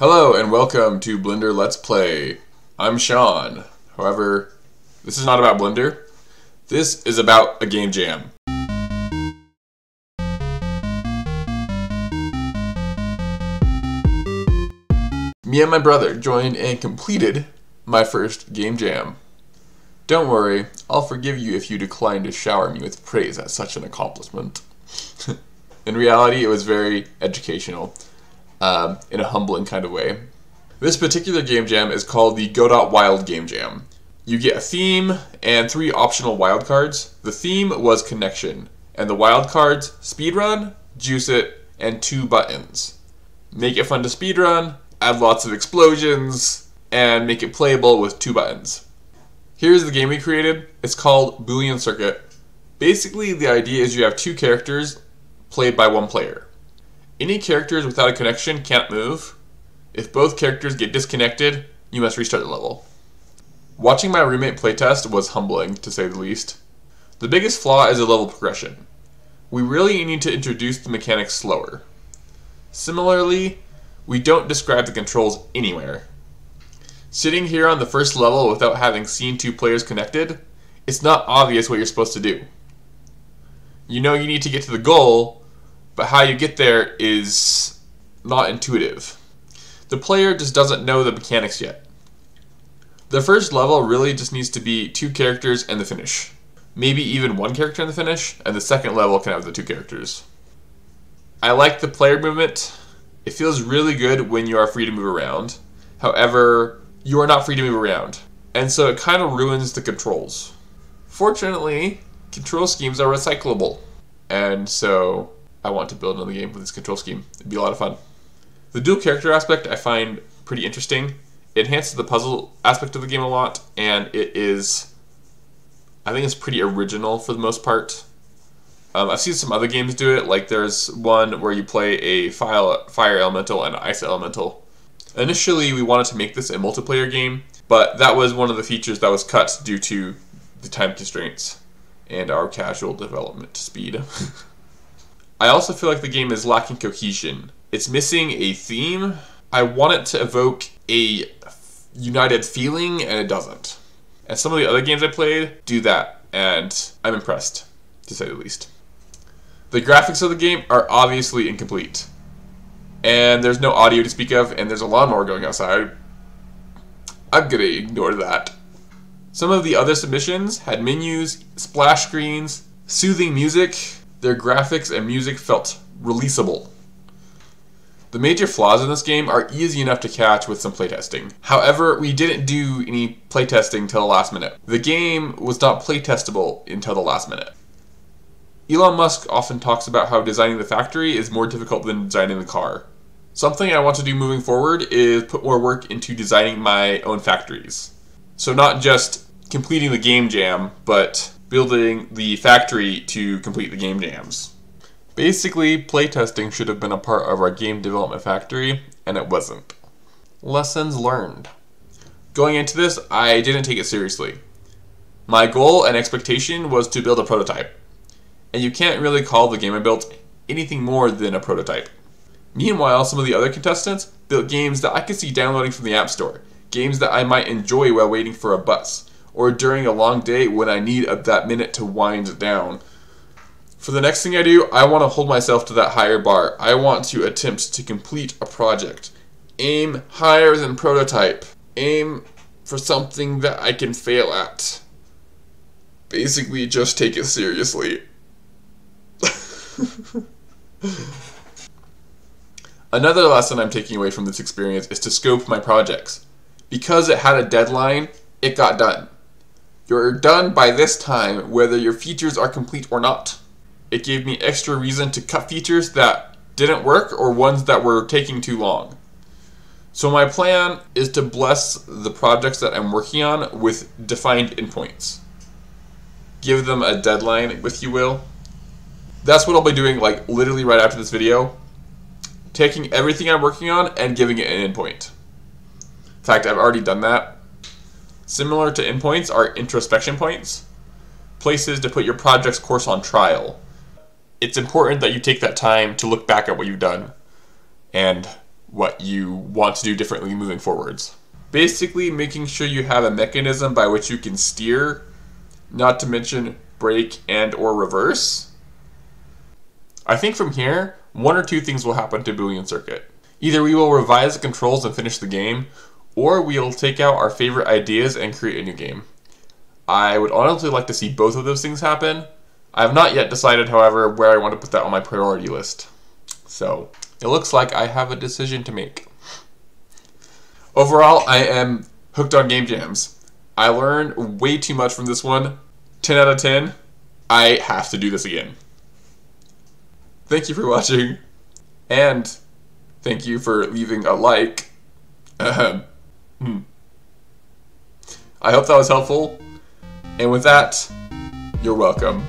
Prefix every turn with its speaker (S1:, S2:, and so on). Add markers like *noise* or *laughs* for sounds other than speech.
S1: Hello and welcome to Blender Let's Play. I'm Sean. However, this is not about Blender. This is about a game jam. Me and my brother joined and completed my first game jam. Don't worry, I'll forgive you if you decline to shower me with praise at such an accomplishment. *laughs* In reality, it was very educational um, in a humbling kind of way. This particular game jam is called the Godot Wild Game Jam. You get a theme and three optional wildcards. The theme was connection, and the wildcards speedrun, juice it, and two buttons. Make it fun to speedrun, add lots of explosions, and make it playable with two buttons. Here's the game we created. It's called Boolean Circuit. Basically, the idea is you have two characters played by one player. Any characters without a connection can't move. If both characters get disconnected, you must restart the level. Watching my roommate playtest was humbling, to say the least. The biggest flaw is the level progression. We really need to introduce the mechanics slower. Similarly, we don't describe the controls anywhere. Sitting here on the first level without having seen two players connected, it's not obvious what you're supposed to do. You know you need to get to the goal, but how you get there is not intuitive. The player just doesn't know the mechanics yet. The first level really just needs to be two characters and the finish. Maybe even one character in the finish, and the second level can have the two characters. I like the player movement. It feels really good when you are free to move around. However, you are not free to move around, and so it kind of ruins the controls. Fortunately, control schemes are recyclable, and so I want to build another game with this control scheme. It'd be a lot of fun. The dual character aspect I find pretty interesting. It enhances the puzzle aspect of the game a lot, and it is, I think it's pretty original for the most part. Um, I've seen some other games do it, like there's one where you play a fire elemental and an ice elemental. Initially, we wanted to make this a multiplayer game, but that was one of the features that was cut due to the time constraints and our casual development speed. *laughs* I also feel like the game is lacking cohesion. It's missing a theme. I want it to evoke a united feeling, and it doesn't. And some of the other games I played do that, and I'm impressed, to say the least. The graphics of the game are obviously incomplete. And there's no audio to speak of, and there's a lawnmower going outside. I'm gonna ignore that. Some of the other submissions had menus, splash screens, soothing music, their graphics and music felt releasable. The major flaws in this game are easy enough to catch with some playtesting. However, we didn't do any playtesting till the last minute. The game was not playtestable until the last minute. Elon Musk often talks about how designing the factory is more difficult than designing the car. Something I want to do moving forward is put more work into designing my own factories. So not just completing the game jam, but building the factory to complete the game jams. Basically, playtesting should have been a part of our game development factory, and it wasn't. Lessons learned. Going into this, I didn't take it seriously. My goal and expectation was to build a prototype, and you can't really call the game I built anything more than a prototype. Meanwhile, some of the other contestants built games that I could see downloading from the App Store, games that I might enjoy while waiting for a bus, or during a long day when I need a, that minute to wind down. For the next thing I do, I want to hold myself to that higher bar. I want to attempt to complete a project. Aim higher than prototype. Aim for something that I can fail at. Basically, just take it seriously. *laughs* Another lesson I'm taking away from this experience is to scope my projects. Because it had a deadline, it got done. You're done by this time whether your features are complete or not. It gave me extra reason to cut features that didn't work or ones that were taking too long. So my plan is to bless the projects that I'm working on with defined endpoints. Give them a deadline, if you will. That's what I'll be doing like literally right after this video. Taking everything I'm working on and giving it an endpoint. In fact, I've already done that Similar to endpoints are introspection points, places to put your project's course on trial. It's important that you take that time to look back at what you've done and what you want to do differently moving forwards. Basically, making sure you have a mechanism by which you can steer, not to mention brake and or reverse. I think from here, one or two things will happen to Boolean Circuit. Either we will revise the controls and finish the game, or we'll take out our favorite ideas and create a new game. I would honestly like to see both of those things happen. I have not yet decided, however, where I want to put that on my priority list. So, it looks like I have a decision to make. Overall, I am hooked on game jams. I learned way too much from this one. 10 out of 10. I have to do this again. Thank you for watching, and thank you for leaving a like. *laughs* Hmm. I hope that was helpful. And with that, you're welcome.